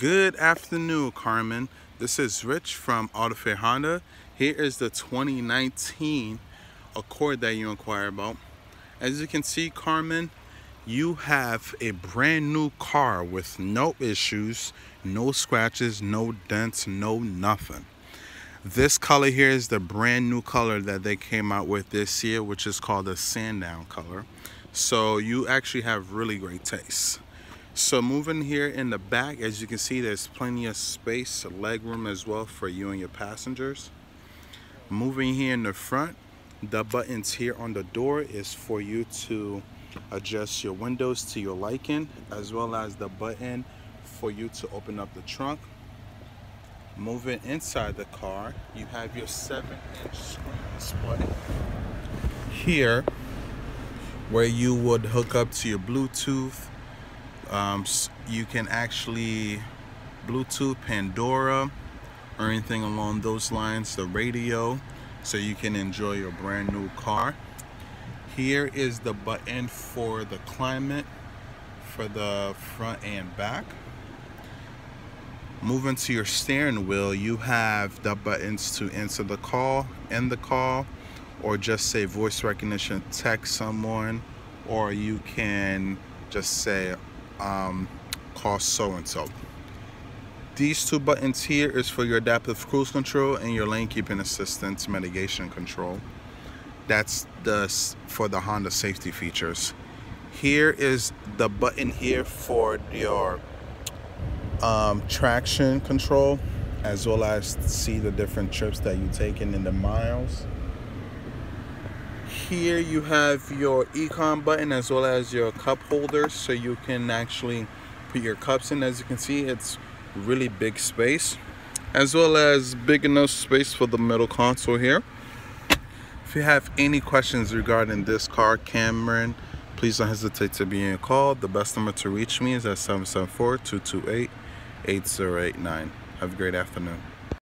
Good afternoon, Carmen. This is Rich from AutoFair Honda. Here is the 2019 Accord that you inquired about. As you can see, Carmen, you have a brand new car with no issues, no scratches, no dents, no nothing. This color here is the brand new color that they came out with this year, which is called the Sandown color. So you actually have really great taste. So moving here in the back, as you can see, there's plenty of space, leg room as well for you and your passengers. Moving here in the front, the buttons here on the door is for you to adjust your windows to your liking, as well as the button for you to open up the trunk. Moving inside the car, you have your seven inch screen display. Here, where you would hook up to your Bluetooth um, you can actually Bluetooth Pandora or anything along those lines, the radio, so you can enjoy your brand new car. Here is the button for the climate for the front and back. Moving to your steering wheel, you have the buttons to answer the call, end the call, or just say voice recognition, text someone, or you can just say um, cost so and so. These two buttons here is for your adaptive cruise control and your lane keeping assistance mitigation control. That's the for the Honda safety features. Here is the button here for your um, traction control as well as see the different trips that you've taken in the miles here you have your econ button as well as your cup holder so you can actually put your cups in. As you can see it's really big space as well as big enough space for the middle console here. If you have any questions regarding this car Carmen please don't hesitate to be in a call. The best number to reach me is at 774-228-8089 have a great afternoon